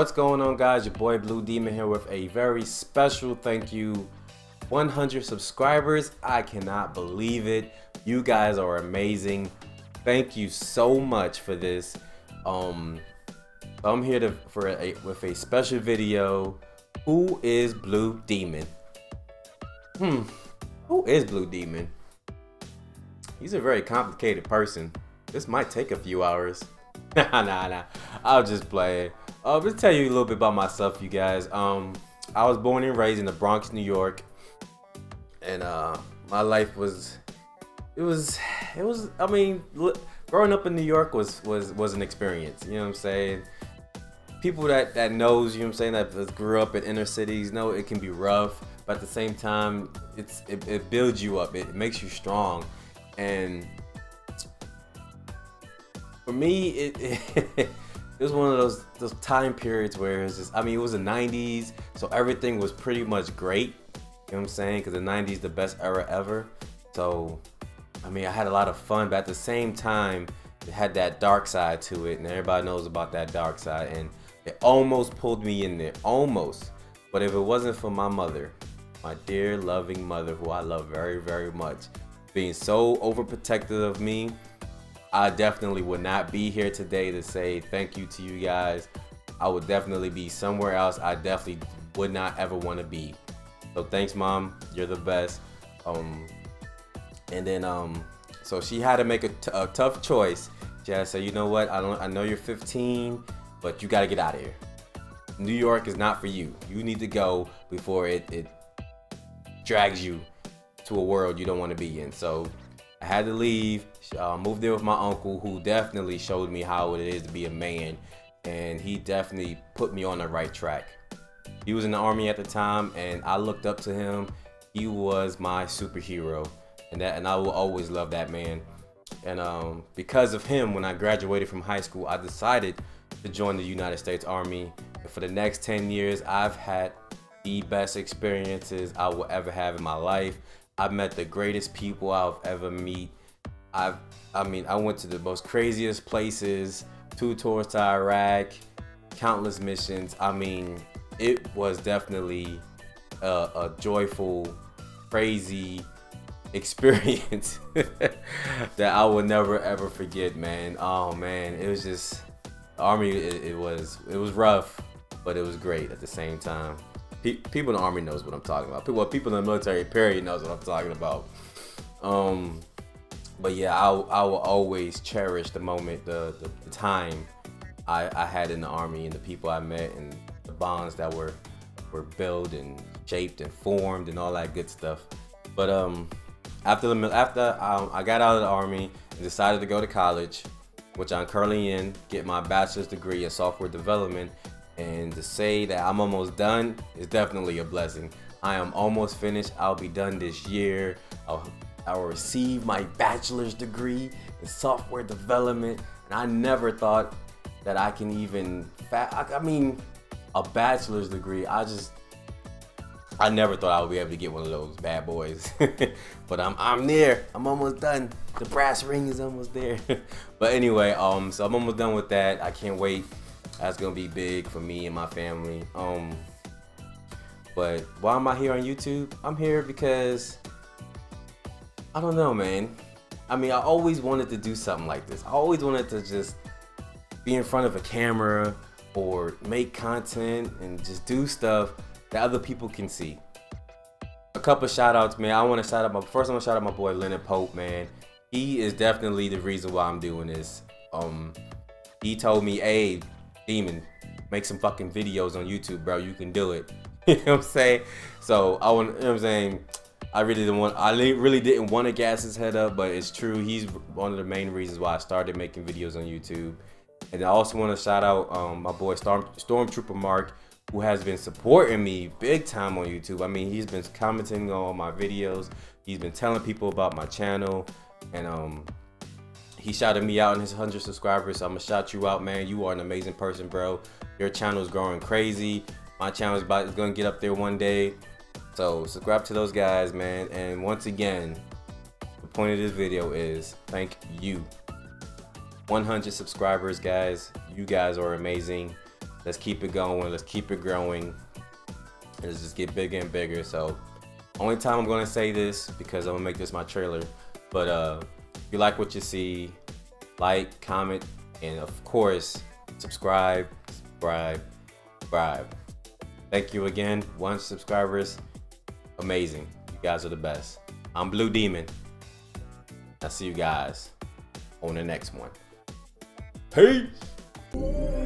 What's going on guys? Your boy Blue Demon here with a very special thank you. 100 subscribers. I cannot believe it. You guys are amazing. Thank you so much for this. Um I'm here to for a with a special video. Who is Blue Demon? Hmm. Who is Blue Demon? He's a very complicated person. This might take a few hours. nah, nah, nah. I'll just play it. Uh, let me tell you a little bit about myself, you guys. Um, I was born and raised in the Bronx, New York, and uh, my life was, it was, it was. I mean, growing up in New York was was was an experience. You know what I'm saying? People that that knows, you know what I'm saying, that grew up in inner cities know it can be rough, but at the same time, it's it, it builds you up. It makes you strong, and for me, it, it was one of those those time periods where it's just I mean it was the 90s so everything was pretty much great you know what I'm saying? Because the 90s the best era ever. So I mean I had a lot of fun but at the same time it had that dark side to it and everybody knows about that dark side and it almost pulled me in there almost. But if it wasn't for my mother my dear loving mother who I love very very much being so overprotective of me I definitely would not be here today to say thank you to you guys. I would definitely be somewhere else. I definitely would not ever want to be. So thanks, mom. You're the best. Um, and then um, so she had to make a, tough choice. She had to say, you know what? I don't. I know you're 15, but you got to get out of here. New York is not for you. You need to go before it it drags you to a world you don't want to be in. So I had to leave. Uh, moved there with my uncle, who definitely showed me how it is to be a man, and he definitely put me on the right track. He was in the army at the time, and I looked up to him. He was my superhero, and that, and I will always love that man. And um, because of him, when I graduated from high school, I decided to join the United States Army. And for the next 10 years, I've had the best experiences I will ever have in my life. I've met the greatest people I've ever meet. I've, I mean, I went to the most craziest places, two tours to Iraq, countless missions. I mean, it was definitely a, a joyful, crazy experience that I will never ever forget, man. Oh man, it was just the army. It, it was it was rough, but it was great at the same time people in the army knows what I'm talking about. People, well, people in the military period knows what I'm talking about. Um, but yeah, I, I will always cherish the moment, the, the, the time I, I had in the army and the people I met and the bonds that were were built and shaped and formed and all that good stuff. But um, after the after um, I got out of the army and decided to go to college, which I'm currently in, get my bachelor's degree in software development and to say that I'm almost done is definitely a blessing. I am almost finished. I'll be done this year. I'll, I'll receive my bachelor's degree in software development. And I never thought that I can even, I mean, a bachelor's degree. I just, I never thought I would be able to get one of those bad boys. but I'm, I'm there. I'm almost done. The brass ring is almost there. but anyway, um, so I'm almost done with that. I can't wait that's gonna be big for me and my family. Um, but why am I here on YouTube? I'm here because I don't know, man. I mean, I always wanted to do something like this. I always wanted to just be in front of a camera or make content and just do stuff that other people can see. A couple shout outs, man. I want to shout out my first. I want to shout out my boy Leonard Pope, man. He is definitely the reason why I'm doing this. Um, he told me, "Hey, demon, make some fucking videos on YouTube, bro. You can do it. you know what I'm saying? So I want, you know what I'm saying? I really didn't want, I really didn't want to gas his head up, but it's true. He's one of the main reasons why I started making videos on YouTube. And I also want to shout out um, my boy Storm, Stormtrooper Mark, who has been supporting me big time on YouTube. I mean, he's been commenting on my videos. He's been telling people about my channel. And um, he shouted me out and his 100 subscribers. I'm gonna shout you out, man. You are an amazing person, bro. Your channel is growing crazy. My channel is about gonna get up there one day. So subscribe to those guys, man. And once again, the point of this video is thank you. 100 subscribers, guys. You guys are amazing. Let's keep it going. Let's keep it growing. Let's just get bigger and bigger. So, only time I'm gonna say this because I'm gonna make this my trailer. But uh, if you like what you see, like, comment, and of course, subscribe, subscribe, subscribe. Thank you again, one subscribers. Amazing. You guys are the best. I'm Blue Demon. I'll see you guys on the next one. Peace.